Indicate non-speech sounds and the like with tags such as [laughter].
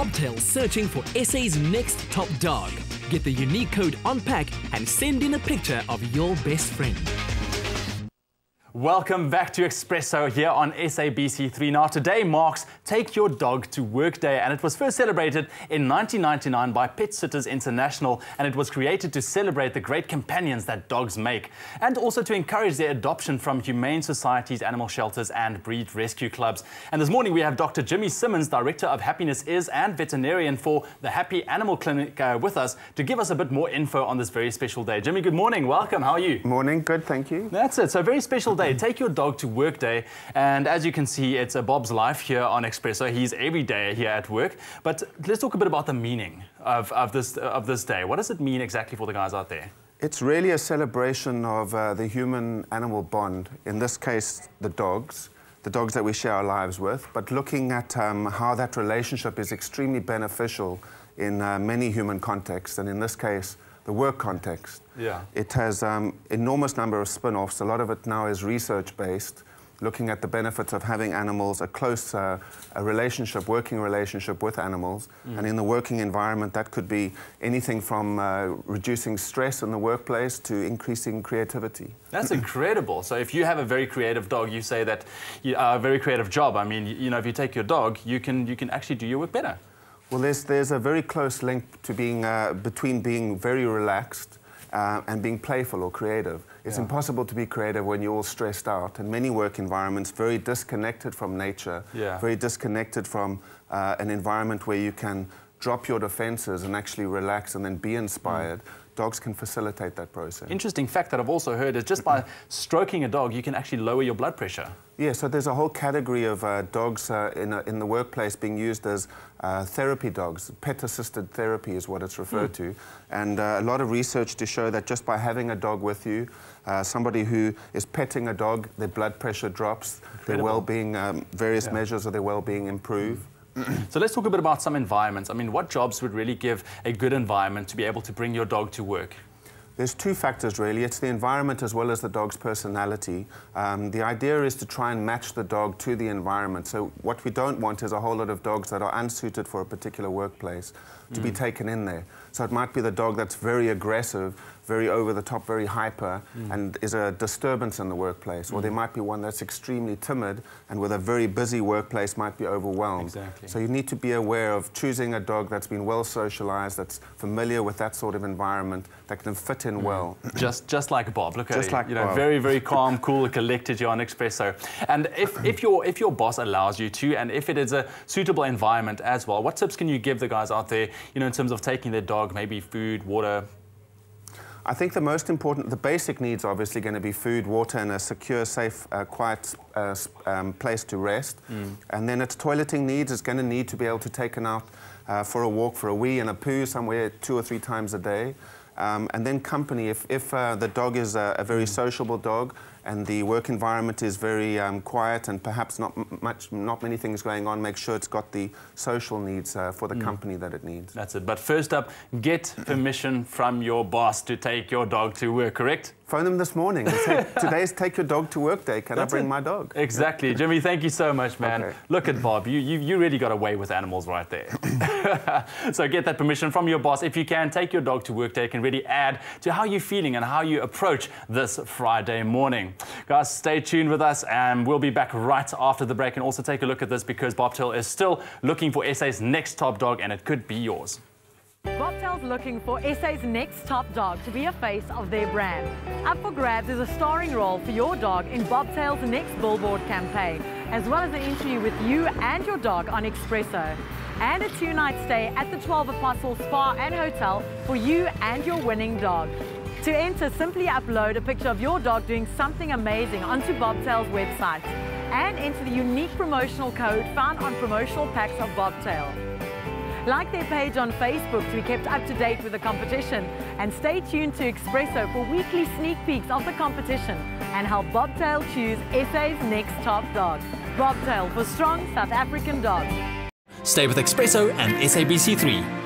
Bobtail searching for SA's next top dog. Get the unique code UNPACK and send in a picture of your best friend. Welcome back to Expresso here on SABC3. Now, today marks Take Your Dog to Work Day, and it was first celebrated in 1999 by Pet Sitters International, and it was created to celebrate the great companions that dogs make, and also to encourage their adoption from humane societies, animal shelters, and breed rescue clubs. And this morning we have Dr. Jimmy Simmons, Director of Happiness Is and veterinarian for the Happy Animal Clinic, uh, with us to give us a bit more info on this very special day. Jimmy, good morning. Welcome. How are you? Morning. Good. Thank you. That's it. So, very special day. Take your dog to work day. And as you can see, it's a Bob's life here on Expresso. He's every day here at work. But let's talk a bit about the meaning of, of, this, of this day. What does it mean exactly for the guys out there? It's really a celebration of uh, the human-animal bond, in this case, the dogs, the dogs that we share our lives with, but looking at um, how that relationship is extremely beneficial in uh, many human contexts, and in this case, the work context. Yeah. It has um, enormous number of spin-offs. A lot of it now is research-based, looking at the benefits of having animals, a close uh, a relationship, working relationship with animals. Mm. And in the working environment, that could be anything from uh, reducing stress in the workplace to increasing creativity. That's [clears throat] incredible. So if you have a very creative dog, you say that you, uh, a very creative job. I mean, you know, if you take your dog, you can, you can actually do your work better. Well, there's, there's a very close link to being, uh, between being very relaxed uh, and being playful or creative. It's yeah. impossible to be creative when you're all stressed out, and many work environments very disconnected from nature, yeah. very disconnected from uh, an environment where you can drop your defenses and actually relax and then be inspired. Mm dogs can facilitate that process. Interesting fact that I've also heard is just by [clears throat] stroking a dog, you can actually lower your blood pressure. Yeah, so there's a whole category of uh, dogs uh, in, a, in the workplace being used as uh, therapy dogs. Pet-assisted therapy is what it's referred mm. to. And uh, a lot of research to show that just by having a dog with you, uh, somebody who is petting a dog, their blood pressure drops, Incredible. their well-being, um, various yeah. measures of their well-being improve. Mm so let's talk a bit about some environments. I mean, what jobs would really give a good environment to be able to bring your dog to work? There's two factors really. It's the environment as well as the dog's personality. Um, the idea is to try and match the dog to the environment. So what we don't want is a whole lot of dogs that are unsuited for a particular workplace to mm. be taken in there. So it might be the dog that's very aggressive, very over the top, very hyper, mm. and is a disturbance in the workplace. Mm. Or there might be one that's extremely timid and with a very busy workplace might be overwhelmed. Exactly. So you need to be aware of choosing a dog that's been well socialized, that's familiar with that sort of environment, that can fit in mm. well. just just like Bob. Look just at like you know, Bob. very, very [laughs] calm, cool, collected here on Expresso. And if, if, your, if your boss allows you to, and if it is a suitable environment as well, what tips can you give the guys out there, you know, in terms of taking their dog, maybe food, water, I think the most important, the basic needs are obviously going to be food, water, and a secure, safe, uh, quiet uh, um, place to rest. Mm. And then its toileting needs is going to need to be able to take it out uh, for a walk, for a wee and a poo somewhere two or three times a day. Um, and then company, if, if uh, the dog is a, a very mm. sociable dog, and the work environment is very um, quiet and perhaps not much, not many things going on, make sure it's got the social needs uh, for the mm. company that it needs. That's it. But first up, get [clears throat] permission from your boss to take your dog to work, correct? Phone them this morning and say, [laughs] today's take your dog to work day. Can That's I bring it. my dog? Exactly. Jimmy, thank you so much, man. Okay. Look at Bob. You, you, you really got away with animals right there. [clears throat] [laughs] so get that permission from your boss. If you can, take your dog to work day. It can really add to how you're feeling and how you approach this Friday morning. Guys, stay tuned with us and we'll be back right after the break and also take a look at this because Bobtail is still looking for SA's next top dog and it could be yours. Bobtail's looking for SA's next top dog to be a face of their brand. Up for grabs is a starring role for your dog in Bobtail's next billboard campaign, as well as an interview with you and your dog on Expresso. And a two-night stay at the 12 Apostles Spa and Hotel for you and your winning dog. To enter, simply upload a picture of your dog doing something amazing onto Bobtail's website and enter the unique promotional code found on promotional packs of Bobtail. Like their page on Facebook to be kept up to date with the competition. And stay tuned to Expresso for weekly sneak peeks of the competition and help Bobtail choose SA's next top dog. Bobtail for strong South African dogs. Stay with Expresso and SABC3.